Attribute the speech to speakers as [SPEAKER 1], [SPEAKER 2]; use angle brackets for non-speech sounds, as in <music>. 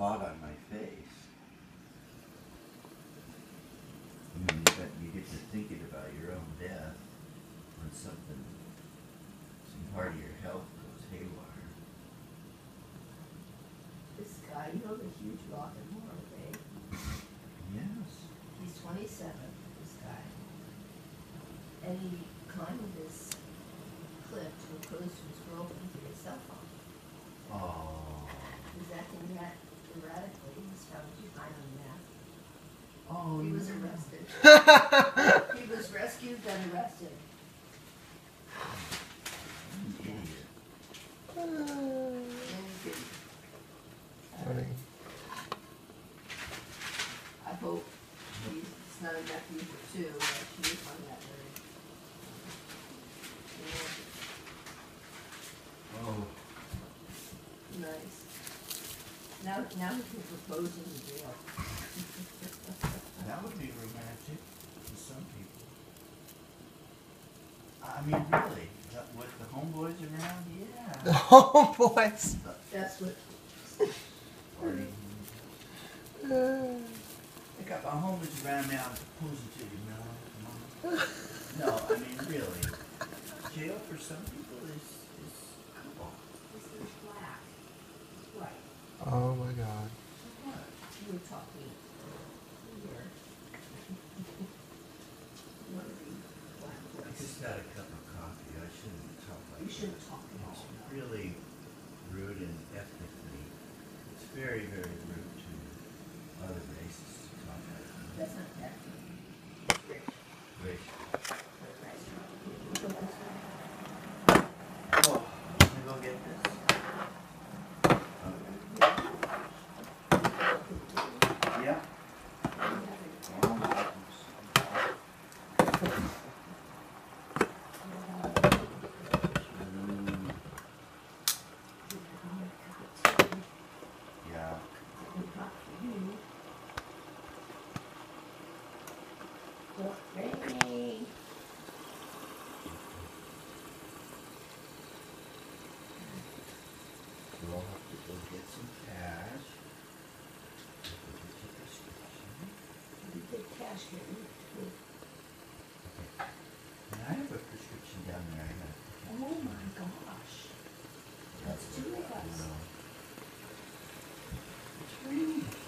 [SPEAKER 1] spot on my face. I mean, but you get to thinking about your own death when something, some part of your health goes haywire.
[SPEAKER 2] This guy, you know the huge rock and roll, okay?
[SPEAKER 1] Yes.
[SPEAKER 2] He's twenty-seven, this guy. And he climbed this cliff to a close to his girlfriend through his cell phone.
[SPEAKER 1] Oh.
[SPEAKER 2] He was acting that erratically, he was found behind on the map.
[SPEAKER 1] Oh.
[SPEAKER 2] He was arrested. <laughs> He was rescued and arrested.
[SPEAKER 1] An idiot.
[SPEAKER 2] And he didn't.
[SPEAKER 3] Funny.
[SPEAKER 2] I hope he's, it's not a nephew for two, but she is on that very.
[SPEAKER 1] Oh.
[SPEAKER 2] Nice. Now, now he can propose in the jail. <laughs>
[SPEAKER 1] That would be romantic to some people. I mean, really, that, with the homeboys around, yeah. <laughs>
[SPEAKER 3] Oh, boys.
[SPEAKER 2] That's what,
[SPEAKER 1] Party. I got my homies around now proposing to you, Mel. Come on. No, I mean, really, jail for some people is, is cool.
[SPEAKER 2] this is black. Right,
[SPEAKER 3] Oh my God.
[SPEAKER 1] What?
[SPEAKER 2] You here. You wanna read
[SPEAKER 1] I just had a cup of coffee. I shouldn't talk like
[SPEAKER 2] You shouldn't talk at
[SPEAKER 1] It's
[SPEAKER 2] all.
[SPEAKER 1] really rude and ethnically, it's very, very rude to other races to talk like that.
[SPEAKER 2] That's not that. Rich,
[SPEAKER 1] Racial.
[SPEAKER 2] but right. Go this way.
[SPEAKER 1] Oh, can I go get this? Yeah. Yeah.
[SPEAKER 2] Rainy.
[SPEAKER 1] We'll have to go get some cash. Go get your prescription.
[SPEAKER 2] We